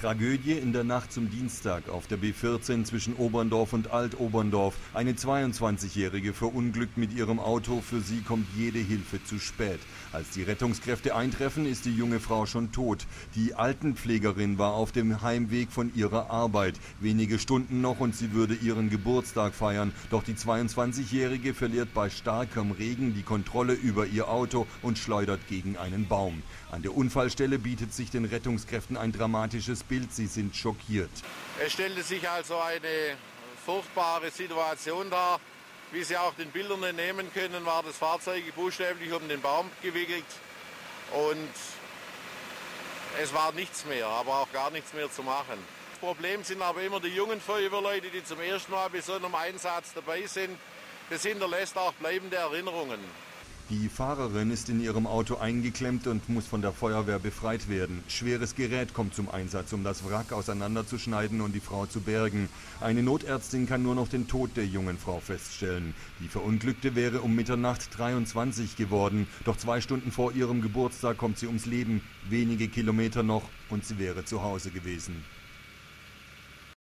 Tragödie in der Nacht zum Dienstag auf der B14 zwischen Oberndorf und Altoberndorf. Eine 22-Jährige verunglückt mit ihrem Auto. Für sie kommt jede Hilfe zu spät. Als die Rettungskräfte eintreffen, ist die junge Frau schon tot. Die Altenpflegerin war auf dem Heimweg von ihrer Arbeit. Wenige Stunden noch und sie würde ihren Geburtstag feiern. Doch die 22-Jährige verliert bei starkem Regen die Kontrolle über ihr Auto und schleudert gegen einen Baum. An der Unfallstelle bietet sich den Rettungskräften ein dramatisches Bild. Sie sind schockiert. Es stellte sich also eine furchtbare Situation dar. Wie Sie auch den Bildern entnehmen können, war das Fahrzeug buchstäblich um den Baum gewickelt und es war nichts mehr, aber auch gar nichts mehr zu machen. Das Problem sind aber immer die jungen Feuerwehrleute, die zum ersten Mal bei so einem Einsatz dabei sind. Das hinterlässt auch bleibende Erinnerungen. Die Fahrerin ist in ihrem Auto eingeklemmt und muss von der Feuerwehr befreit werden. Schweres Gerät kommt zum Einsatz, um das Wrack auseinanderzuschneiden und die Frau zu bergen. Eine Notärztin kann nur noch den Tod der jungen Frau feststellen. Die Verunglückte wäre um Mitternacht 23 geworden, doch zwei Stunden vor ihrem Geburtstag kommt sie ums Leben. Wenige Kilometer noch und sie wäre zu Hause gewesen.